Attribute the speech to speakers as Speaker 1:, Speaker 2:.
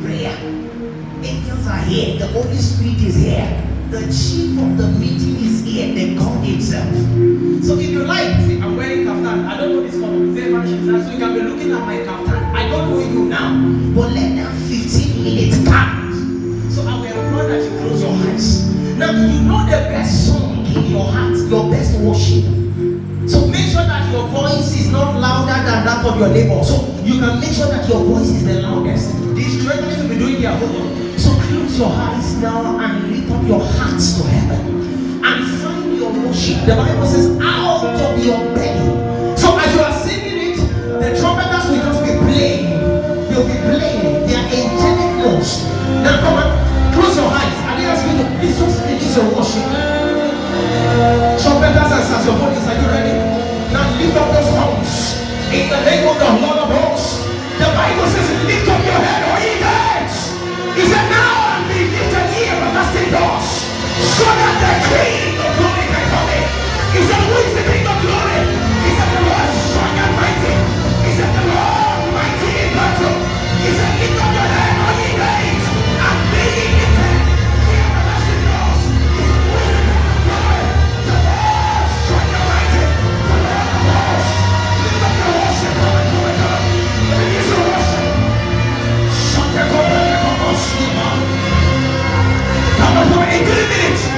Speaker 1: prayer. Angels are here. The Holy Spirit is here. The chief of the meeting is here. The God Himself. So if you like, see, I'm wearing kaftan. I don't know this color. It's there, so you can be looking at my kaftan. I don't know you now, but let that 15 minutes count. So I will implore that you close your eyes. Now do you know the best song in your heart, your best worship. So make sure that your voice is not louder than that of your neighbor. So you can make sure that your voice is the loudest. Homework. So close your eyes now and lift up your hearts to heaven and find your worship. The Bible says, out of your belly. So as you are singing it, the trumpeters will just be playing. They'll be playing their angelic notes. Now come on, close your eyes and they ask me to please just release your worship. Trumpeters and saxophonists, are you ready? Now lift up those tongues in the name of the. for eight minutes.